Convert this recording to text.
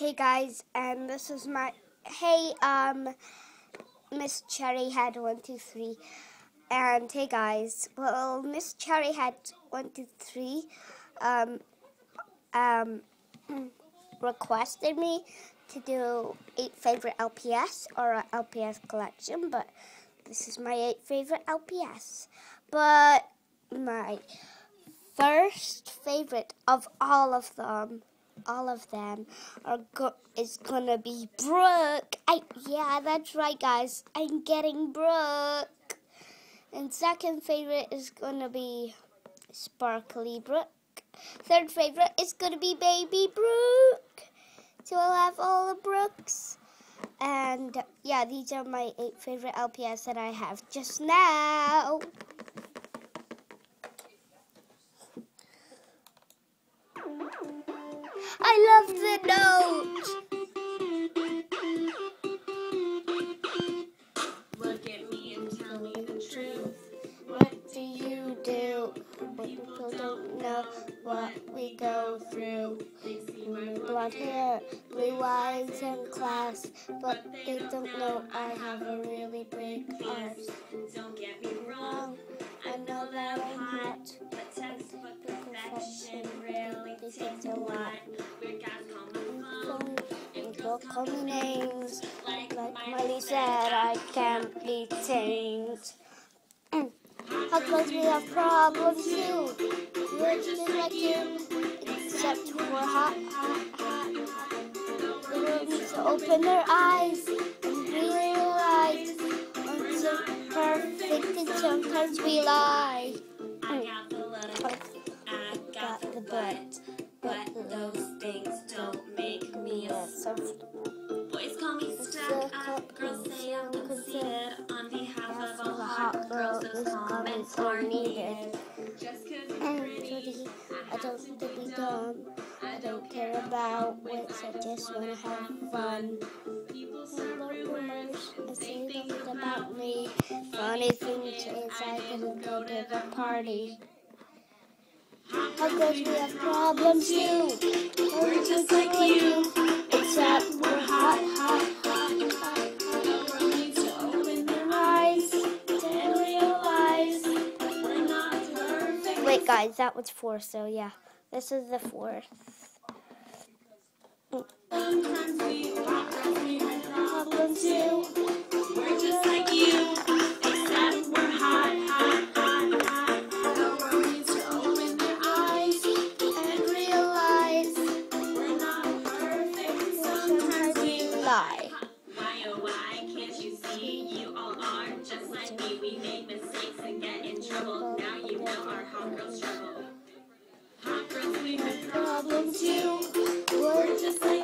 Hey guys, and this is my hey um Miss Cherryhead one two three, and hey guys, well Miss Cherryhead one two three, um um requested me to do eight favorite LPS or a LPS collection, but this is my eight favorite LPS, but my first favorite of all of them all of them are go- is gonna be Brooke. I yeah, that's right, guys. I'm getting Brooke. And second favorite is gonna be Sparkly Brooke. Third favorite is gonna be Baby Brooke. So I'll have all the Brooks. And yeah, these are my eight favorite LPS that I have just now. The note. Look at me and tell me the truth. What do you do when people don't know what we go through? They see my Blonde hair, blue eyes, and class, but they don't know I have a really big heart. People call me names. Like my Miley said, I can't be tamed. How close we have problems too. We're just like you, except we're hot, hot, hot. The world needs to open their eyes and realize we're so perfect and sometimes we lie. I got the letter. I got the butt. But those things don't make me a So Boys call me stuck up, girls say I'm conceited. On behalf of all the hot girls, those comments are needed. Just cause you're and pretty, pretty, I don't think we dumb. I don't care about wits, I just wanna have fun. people I start rumors rumors and and say say things things about about me. me. Funny thing is, I didn't go to the party. Could we have problems too? We're just like you, except we're hot, hot, hot, hot. The needs to open their Eyes to realize. We're not perfect. Wait, guys, that was four, so yeah, this is the fourth. Sometimes we are, we have Problems too. Lie. Why oh why can't you see? You all are just like me. We make mistakes and get in trouble. Now you know our hot girl struggle. Hot girls, we have problems too. We're just like